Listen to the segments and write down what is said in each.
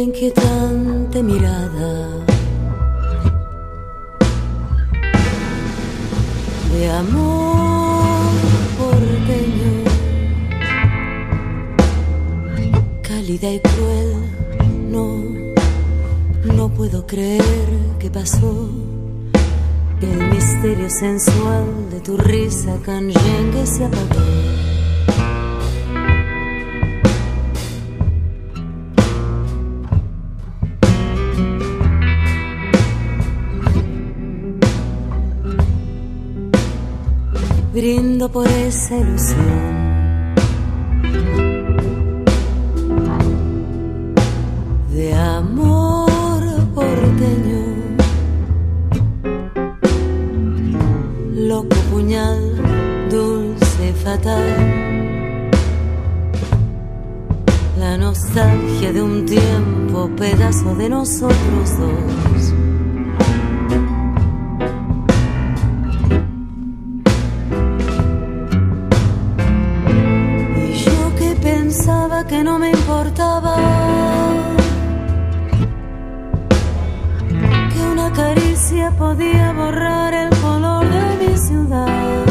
inquietante mirada de amor porteño, cálida y cruel. No, no puedo creer que pasó. El misterio sensual de tu risa que se apagó. Brindo por esa ilusión. De amor porteño, loco puñal, dulce fatal. La nostalgia de un tiempo, pedazo de nosotros dos. Que no me importaba. Que una caricia podía borrar el color de mi ciudad.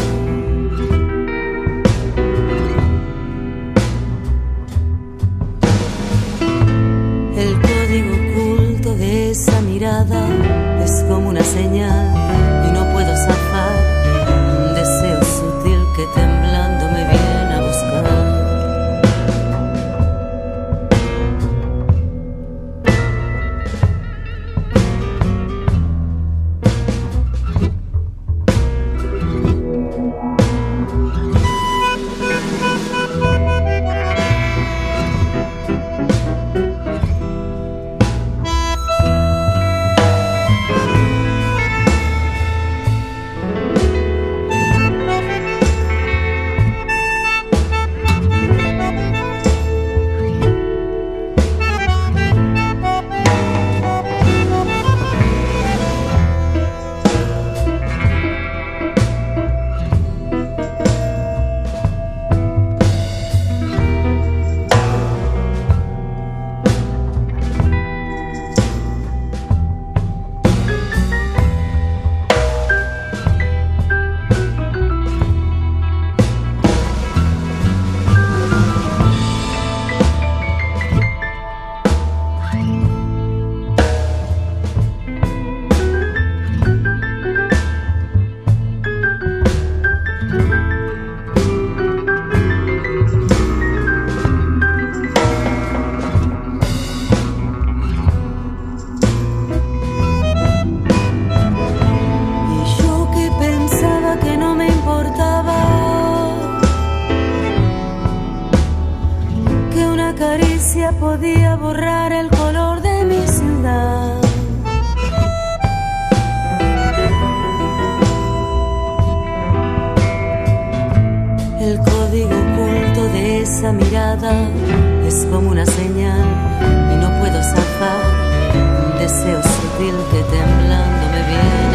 Podía borrar el color de mi ciudad. El código oculto de esa mirada es como una señal y no puedo zafar un deseo sutil que temblando me viene.